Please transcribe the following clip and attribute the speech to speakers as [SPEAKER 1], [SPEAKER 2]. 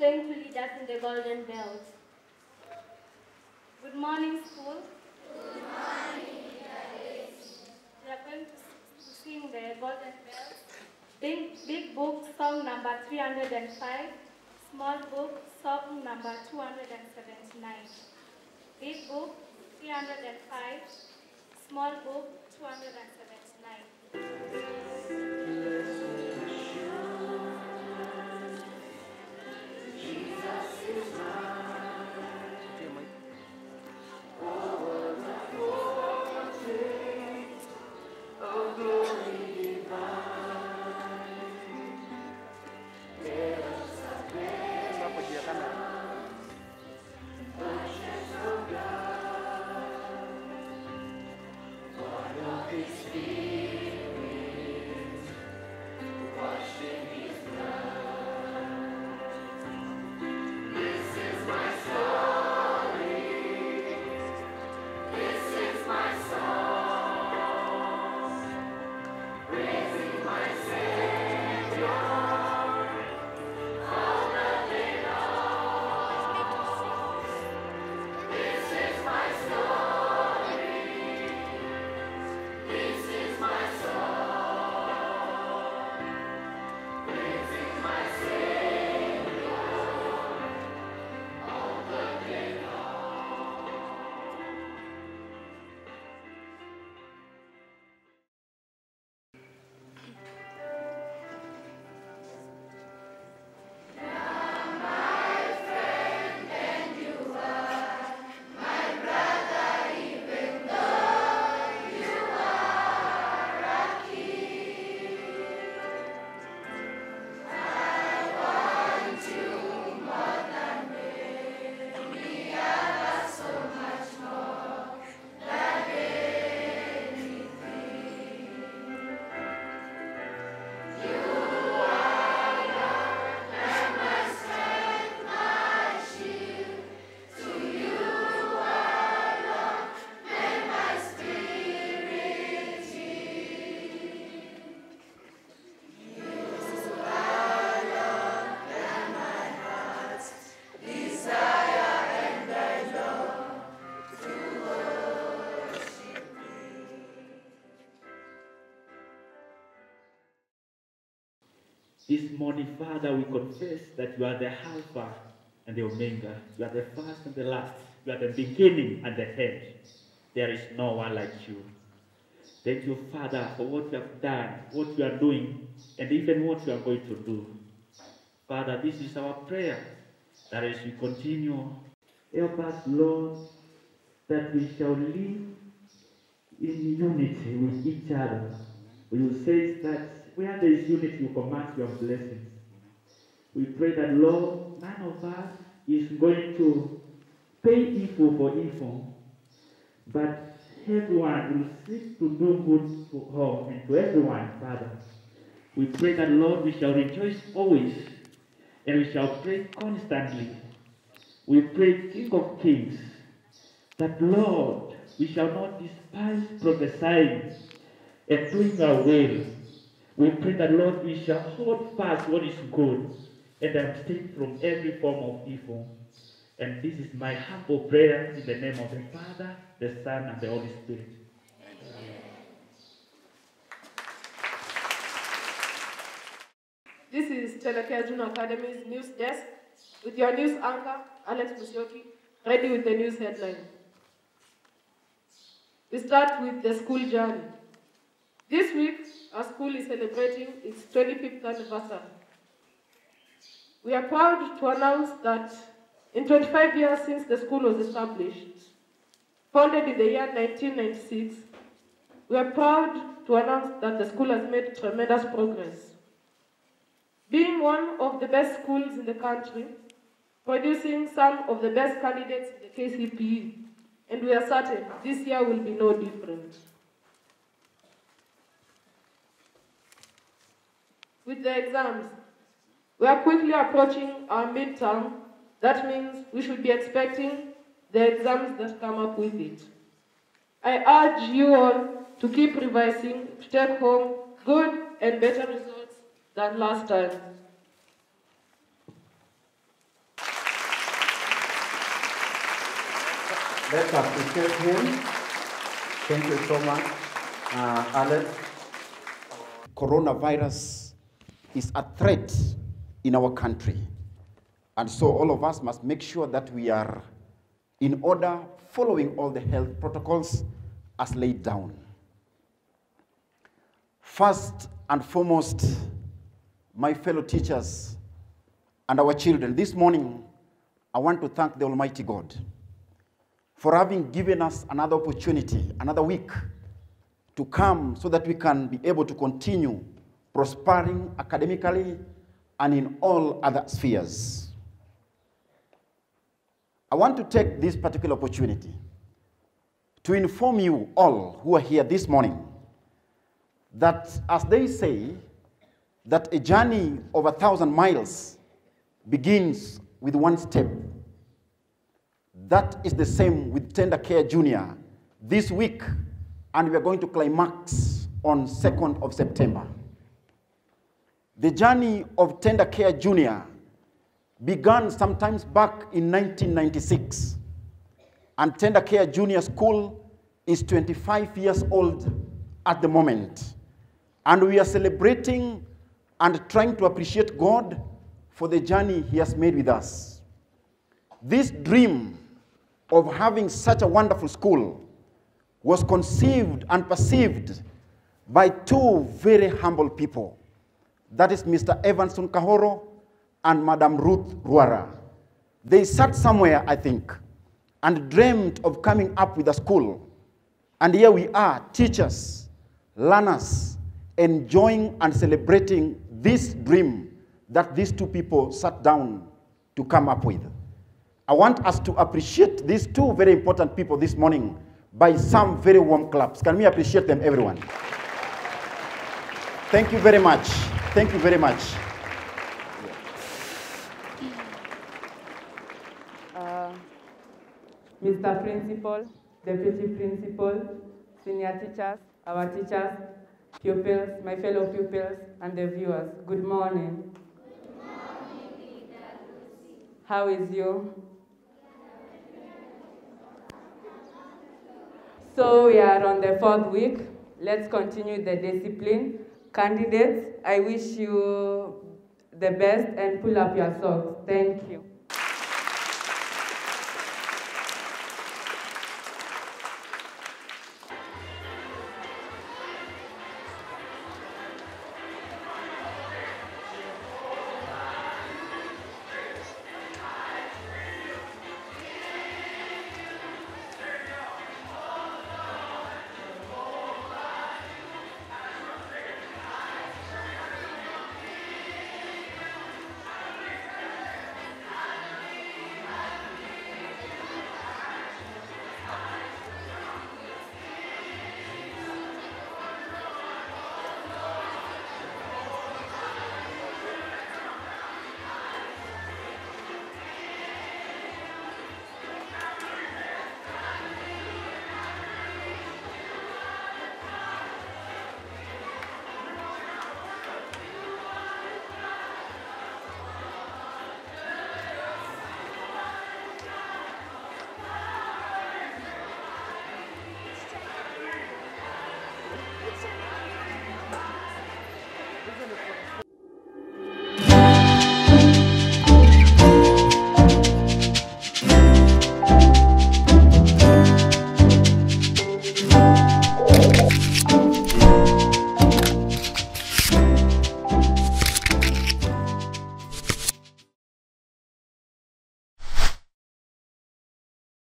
[SPEAKER 1] thankfully does in the
[SPEAKER 2] Golden Bell. Good morning, school. Good morning, We are going to sing the Golden Bell. Big, big book, song number 305. Small book, song number 279. Big book, 305. Small book, 279.
[SPEAKER 3] This morning, Father, we confess that you are the Alpha and the Omega. You are the first and the last. You are the beginning and the end. There is no one like you. Thank you, Father, for what you have done, what you are doing, and even what you are going to do. Father, this is our prayer that as we continue, help us, Lord, that we shall live in unity with each other. You say that where there is unity, you command your blessings. We pray that, Lord, none of us is going to pay evil for evil, but everyone will seek to do good to all and to everyone, Father. We pray that, Lord, we shall rejoice always and we shall pray constantly. We pray, King of Kings, that, Lord, we shall not despise prophesying and doing our will. We pray that, Lord, we shall hold fast what is good and abstain from every form of evil. And this is my humble prayer in the name of the Father, the Son, and the Holy Spirit.
[SPEAKER 4] This is Tender Care Junior Academy's news desk with your news anchor, Alex Musyoki, ready with the news headline. We start with the school journey. This week, our school is celebrating its 25th anniversary. We are proud to announce that in 25 years since the school was established, founded in the year 1996, we are proud to announce that the school has made tremendous progress. Being one of the best schools in the country, producing some of the best candidates in the KCPE, and we are certain this year will be no different. With the exams, we are quickly approaching our midterm. That means we should be expecting the exams that come up with it. I urge you all to keep revising to take home good and better results than last time.
[SPEAKER 5] Let's appreciate him. Thank you so much, uh, Alex. Coronavirus is a threat in our country. And so all of us must make sure that we are in order following all the health protocols as laid down. First and foremost, my fellow teachers and our children, this morning I want to thank the Almighty God for having given us another opportunity, another week to come so that we can be able to continue prospering academically and in all other spheres. I want to take this particular opportunity to inform you all who are here this morning that, as they say, that a journey of a thousand miles begins with one step. That is the same with Tender Care Junior this week, and we are going to climax on 2nd of September. The journey of Tender Care Junior began sometimes back in 1996, and Tender Care Junior School is 25 years old at the moment. And we are celebrating and trying to appreciate God for the journey He has made with us. This dream of having such a wonderful school was conceived and perceived by two very humble people. That is Mr. Evanson Kahoro and Madam Ruth Ruara. They sat somewhere, I think, and dreamed of coming up with a school. And here we are, teachers, learners, enjoying and celebrating this dream that these two people sat down to come up with. I want us to appreciate these two very important people this morning by some very warm claps. Can we appreciate them, everyone? Thank you very much. Thank you very much.
[SPEAKER 6] Uh, Mr. Principal, Deputy Principal, senior teachers, our teachers, pupils, my fellow pupils, and the viewers, good morning. Good morning, How is you? So we are on the fourth week. Let's continue the discipline. Candidates, I wish you the best and pull up your socks. Thank you.